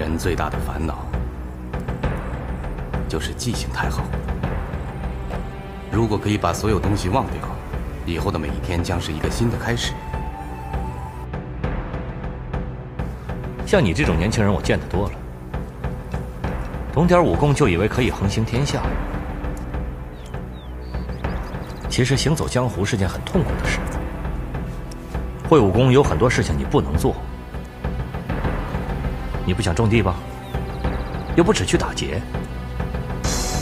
人最大的烦恼就是记性太好。如果可以把所有东西忘掉，以后的每一天将是一个新的开始。像你这种年轻人，我见得多了，懂点武功就以为可以横行天下。其实行走江湖是件很痛苦的事。会武功有很多事情你不能做。你不想种地吧？又不只去打劫，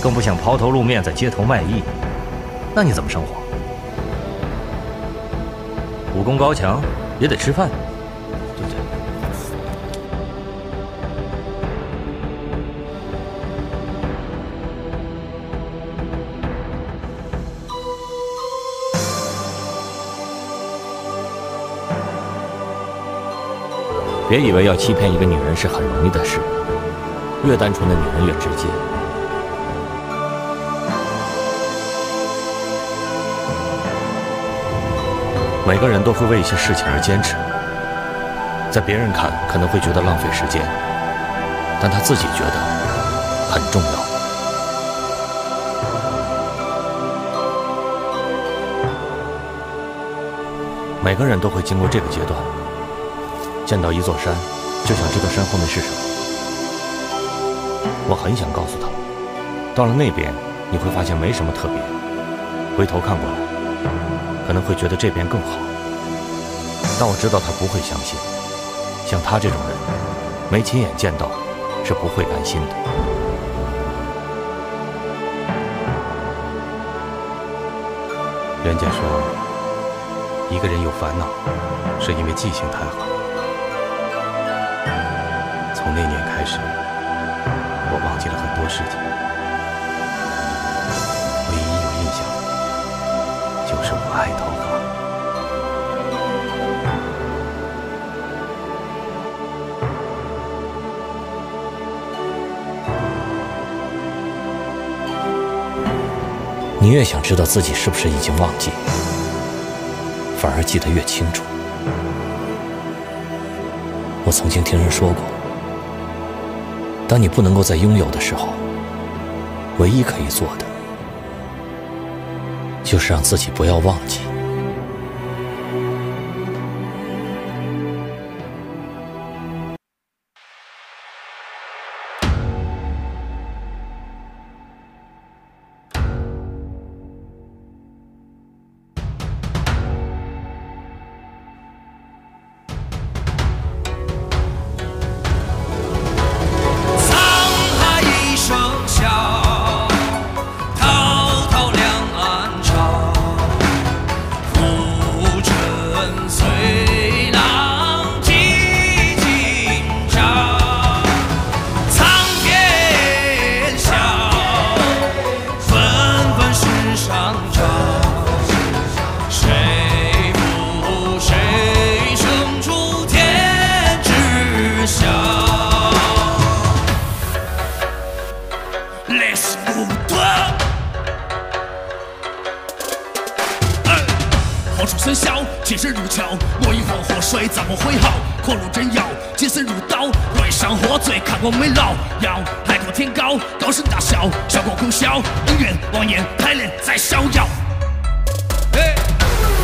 更不想抛头露面在街头卖艺，那你怎么生活？武功高强也得吃饭。别以为要欺骗一个女人是很容易的事，越单纯的女人越直接。每个人都会为一些事情而坚持，在别人看可能会觉得浪费时间，但他自己觉得很重要。每个人都会经过这个阶段。见到一座山，就想知道山后面是什么。我很想告诉他，到了那边你会发现没什么特别，回头看过来，可能会觉得这边更好。但我知道他不会相信，像他这种人，没亲眼见到是不会甘心的。人家说，一个人有烦恼，是因为记性太好。从那年开始，我忘记了很多事情，唯一有印象的，就是我爱桃花。你越想知道自己是不是已经忘记，反而记得越清楚。我曾经听人说过。当你不能够再拥有的时候，唯一可以做的，就是让自己不要忘记。出生笑，精身如峭；我一黄河水，咋不会好？狂如真妖，精身如刀；我一伤喝醉，看我没老。要，海阔天高，高声大笑，笑过哭笑，恩怨妄言，开脸再逍遥。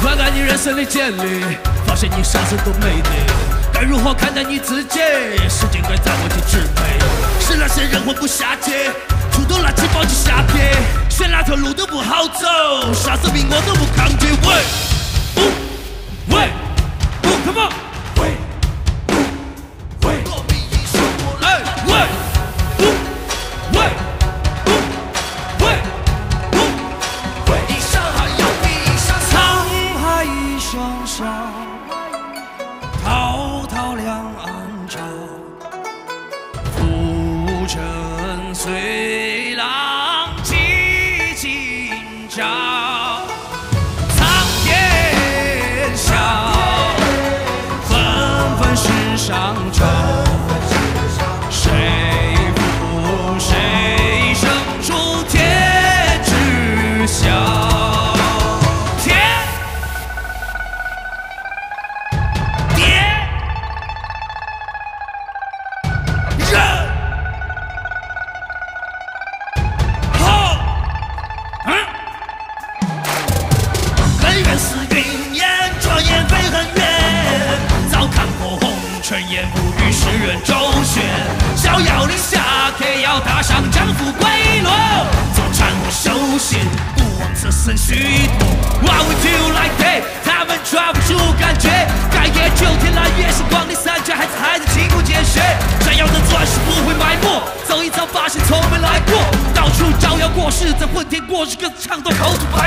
翻看你人生的简历，发现你啥子都没得，该如何看待你自己？时间该咋我去支配？是那些人混不下去，出动拿起包去下撇，选哪条路都不好走，啥子命我都不抗拒。Ooh. Ooh, come on. 上船我是个唱到口吐白。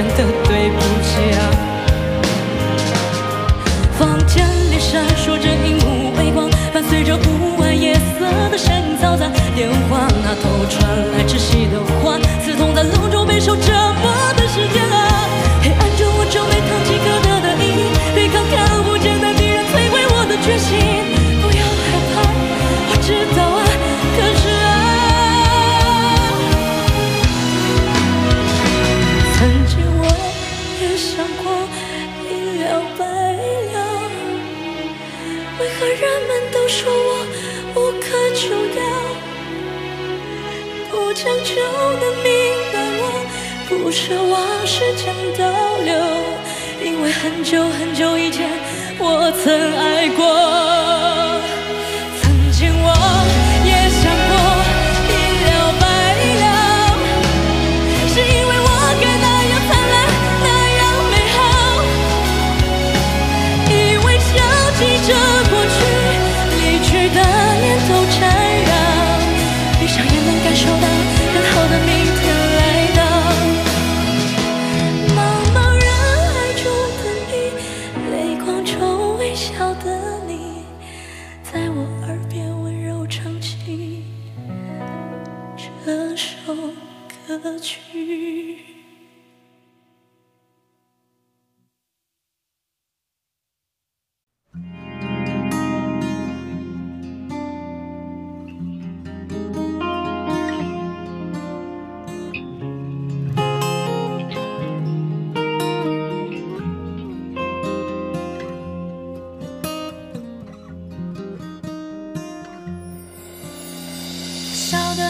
选择。久很久以前我曾爱过。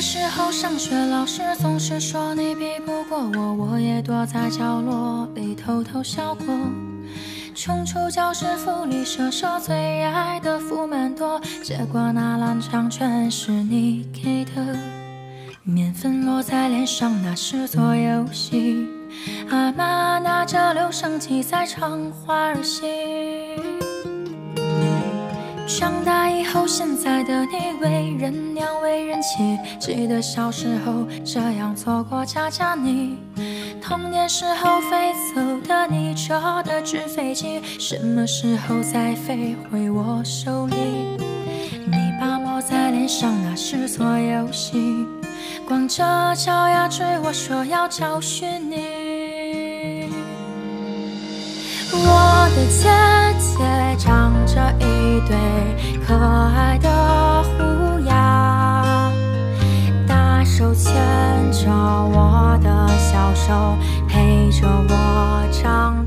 的时候上学，老师总是说你比不过我，我也躲在角落里偷偷笑过。冲出教室，福利社说最爱的福满多，结果那烂账全是你给的。面粉落在脸上，那是做游戏。阿妈拿着留声机在唱花儿戏。长大以后，现在的你为人娘为人妻，记得小时候这样做过家家你。童年时候飞走的你折的纸飞机，什么时候再飞回我手里？你把抹在脸上，那是做游戏，光着脚丫追我说要教训你。我的姐姐着一对可爱的虎牙，大手牵着我的小手，陪着我长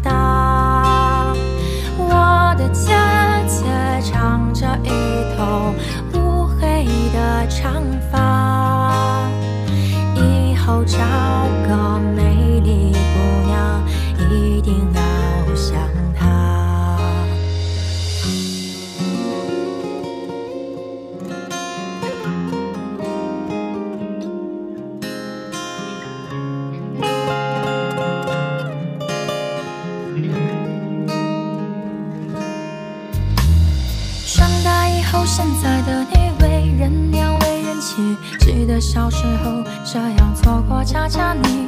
小时候这样做过家家你。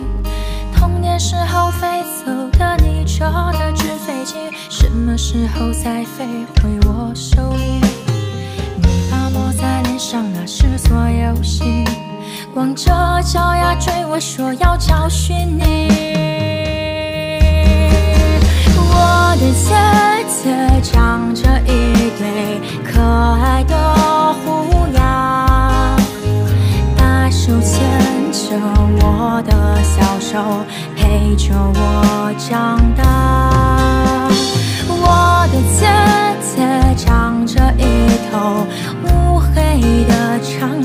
童年时候飞走的你坐的纸飞机，什么时候再飞回我手里？你把抹在脸上，那是做游戏，光着脚丫追我说要教训你。我的姐姐长着一对可爱的虎牙，着我的小手，陪着我长大。我的姐姐长着一头乌黑的长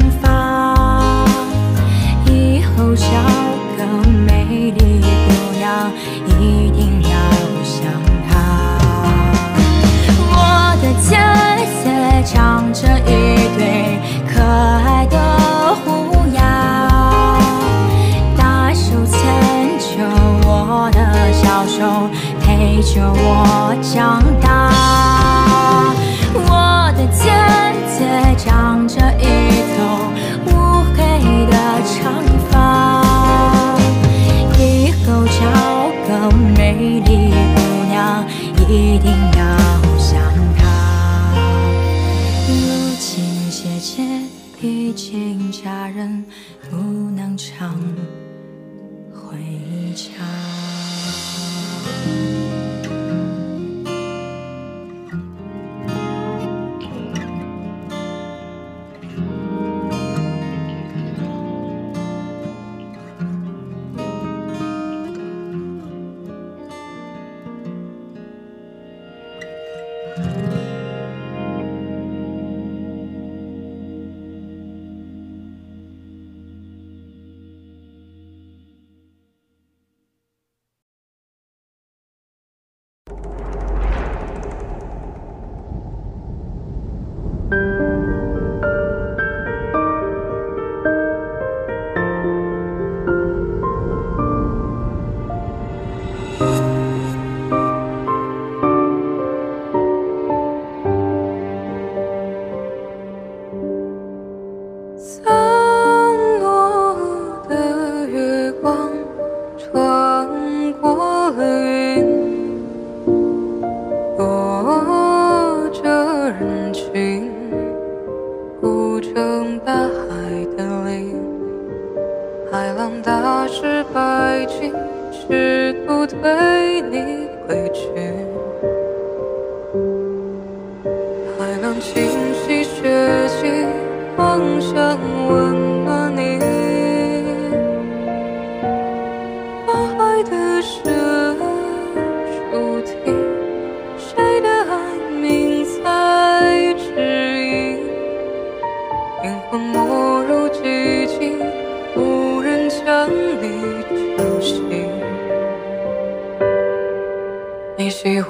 浪打湿白裙，试图推你回去。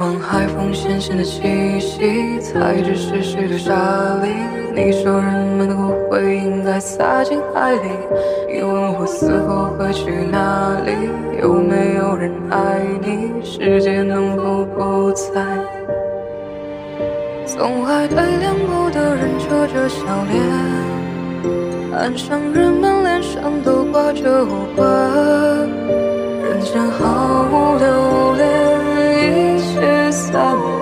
望海风咸咸的气息，踩着湿湿的沙砾。你说人们的骨灰应该撒进海里。你问我死后会去哪里？有没有人爱你？世界能否不再？总爱对凉薄的人扯着笑脸，岸上人们脸上都挂着无关。人间毫无留恋，切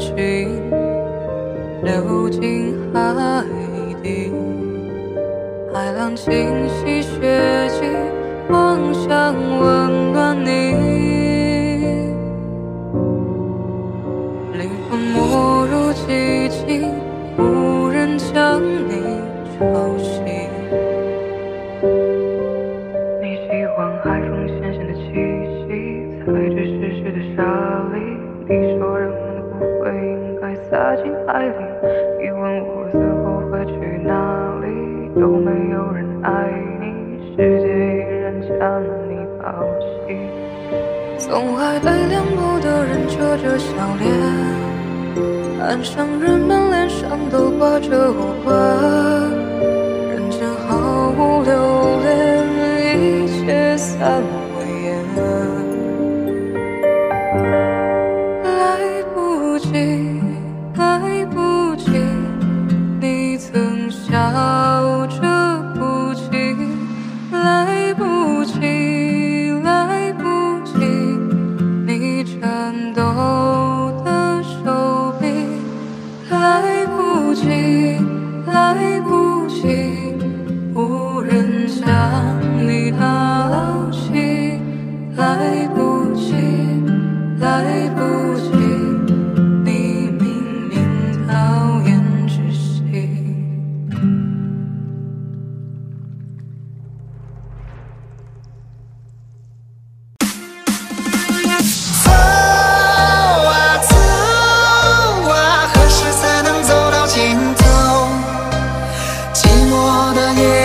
情，流进海底。海浪清洗血迹，妄想温挂着笑脸，岸上人们脸上都挂着无关。人间毫无留恋，一切散的夜